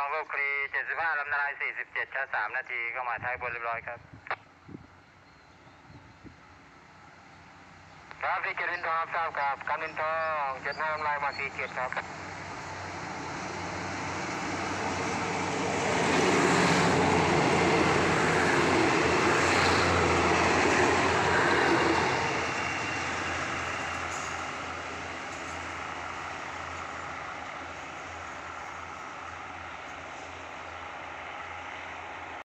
องลูกครี75ลำนาลาย47ช้า3นาทีเข้ามาท้ายบนเรียบร้อยครับครับที่เจริญทองทราบครับการินทอง75ลำลายมา47ครับ